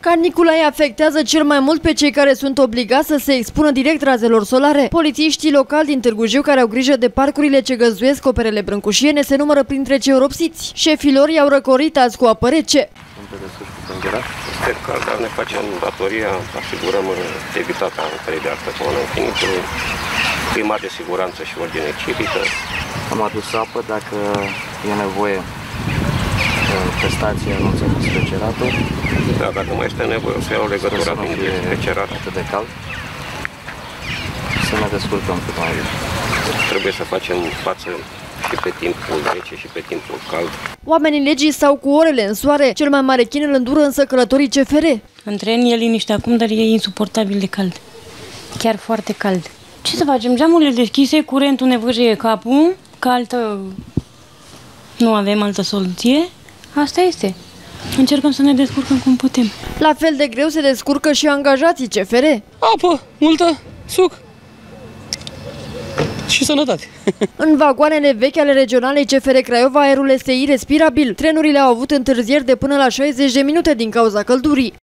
Canicula îi afectează cel mai mult pe cei care sunt obligați să se expună direct razelor solare. Polițiștii locali din Târgu Jiu care au grijă de parcurile ce găzduiesc operele brâncușiene se numără printre cei oropsiți. Șefii lor i-au răcorit azi cu apă rece. Este cald, dar ne facem datoria, asigurăm evitarea întrei de artă până infinitului, clima de siguranță și ordine civică. Am adus apă dacă e nevoie pe stație anunțăm speceratul. Da, dacă mai este nevoie, o să iau legătura din specerat. Atât de cald. Să ne descurcăm cât mai bine. Trebuie să facem față și pe timpul rece și pe timpul cald. Oamenii legii stau cu orele în soare, cel mai mare chin îl îndură însă călătorii CFR. În tren e liniște acum, dar e insuportabil de cald. Chiar foarte cald. Ce să facem? Geamurile deschise, curentul ne vâjie capul, că altă... Nu avem altă soluție. Asta este. Încercăm să ne descurcăm cum putem. La fel de greu se descurcă și angajații CFR. Apă, multă, suc și sănătate. În vagoanele vechi ale regionalei CFR Craiova, aerul este irrespirabil. Trenurile au avut întârzieri de până la 60 de minute din cauza căldurii.